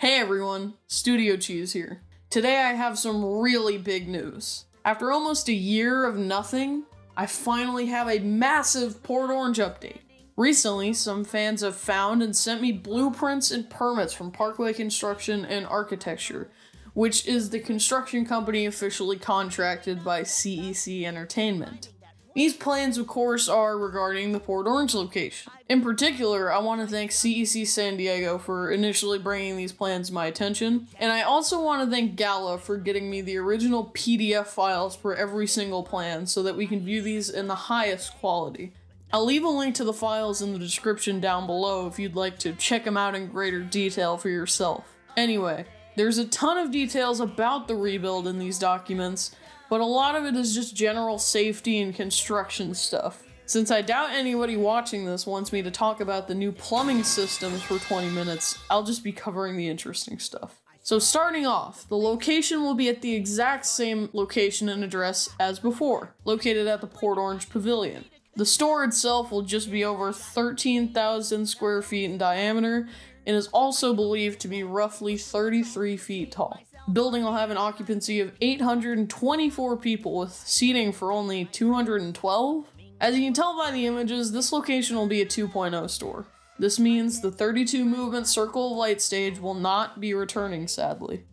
Hey everyone, Studio Cheese here. Today I have some really big news. After almost a year of nothing, I finally have a massive Port Orange update. Recently, some fans have found and sent me blueprints and permits from Parkway Construction and Architecture, which is the construction company officially contracted by CEC Entertainment. These plans, of course, are regarding the Port Orange location. In particular, I want to thank CEC San Diego for initially bringing these plans to my attention, and I also want to thank Galla for getting me the original PDF files for every single plan so that we can view these in the highest quality. I'll leave a link to the files in the description down below if you'd like to check them out in greater detail for yourself. Anyway, there's a ton of details about the rebuild in these documents, but a lot of it is just general safety and construction stuff. Since I doubt anybody watching this wants me to talk about the new plumbing systems for 20 minutes, I'll just be covering the interesting stuff. So starting off, the location will be at the exact same location and address as before, located at the Port Orange Pavilion. The store itself will just be over 13,000 square feet in diameter and is also believed to be roughly 33 feet tall building will have an occupancy of 824 people with seating for only 212. As you can tell by the images, this location will be a 2.0 store. This means the 32 movement Circle of Light stage will not be returning, sadly.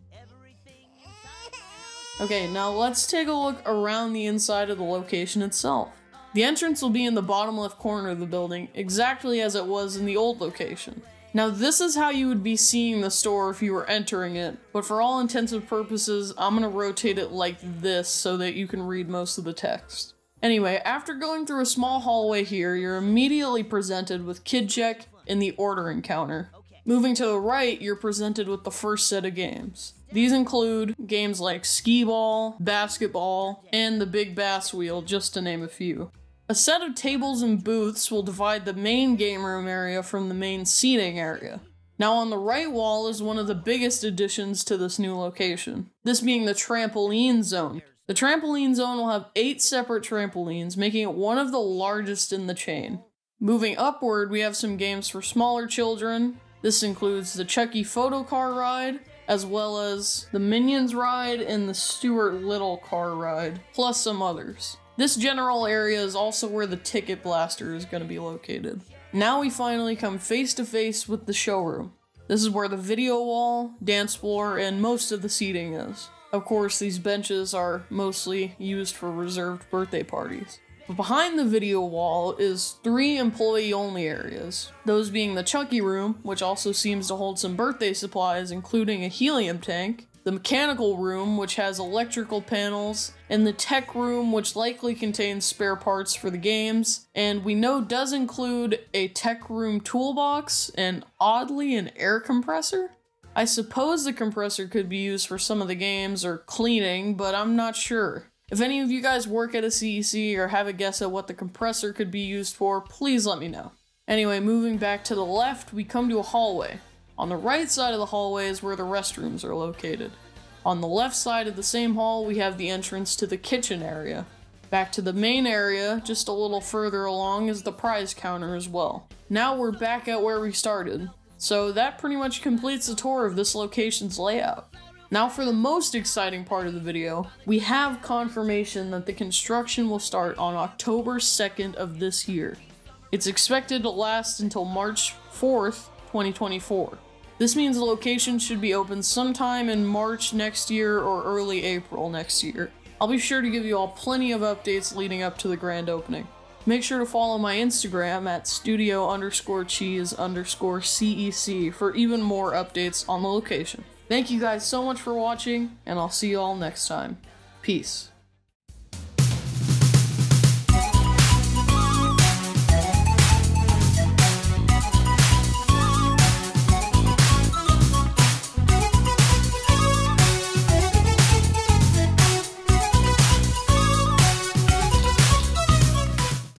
Okay, now let's take a look around the inside of the location itself. The entrance will be in the bottom left corner of the building, exactly as it was in the old location. Now this is how you would be seeing the store if you were entering it, but for all intensive purposes, I'm gonna rotate it like this so that you can read most of the text. Anyway, after going through a small hallway here, you're immediately presented with Kid Check in the ordering counter. Moving to the right, you're presented with the first set of games. These include games like skee ball, basketball, and the big bass wheel, just to name a few. A set of tables and booths will divide the main game room area from the main seating area. Now on the right wall is one of the biggest additions to this new location, this being the trampoline zone. The trampoline zone will have eight separate trampolines, making it one of the largest in the chain. Moving upward, we have some games for smaller children. This includes the Chucky photo car ride, as well as the Minions ride and the Stuart Little car ride, plus some others. This general area is also where the ticket blaster is going to be located. Now we finally come face to face with the showroom. This is where the video wall, dance floor, and most of the seating is. Of course, these benches are mostly used for reserved birthday parties. But behind the video wall is three employee only areas, those being the Chucky room, which also seems to hold some birthday supplies, including a helium tank, the mechanical room, which has electrical panels, and the tech room, which likely contains spare parts for the games, and we know does include a tech room toolbox and oddly an air compressor. I suppose the compressor could be used for some of the games or cleaning, but I'm not sure. If any of you guys work at a CEC or have a guess at what the compressor could be used for, please let me know. Anyway, moving back to the left, we come to a hallway. On the right side of the hallway is where the restrooms are located. On the left side of the same hall, we have the entrance to the kitchen area. Back to the main area, just a little further along, is the prize counter as well. Now we're back at where we started. So that pretty much completes the tour of this location's layout. Now for the most exciting part of the video, we have confirmation that the construction will start on October 2nd of this year. It's expected to last until March 4th, 2024. This means the location should be open sometime in March next year or early April next year. I'll be sure to give you all plenty of updates leading up to the grand opening. Make sure to follow my Instagram at studio underscore cheese underscore CEC for even more updates on the location. Thank you guys so much for watching, and I'll see you all next time. Peace.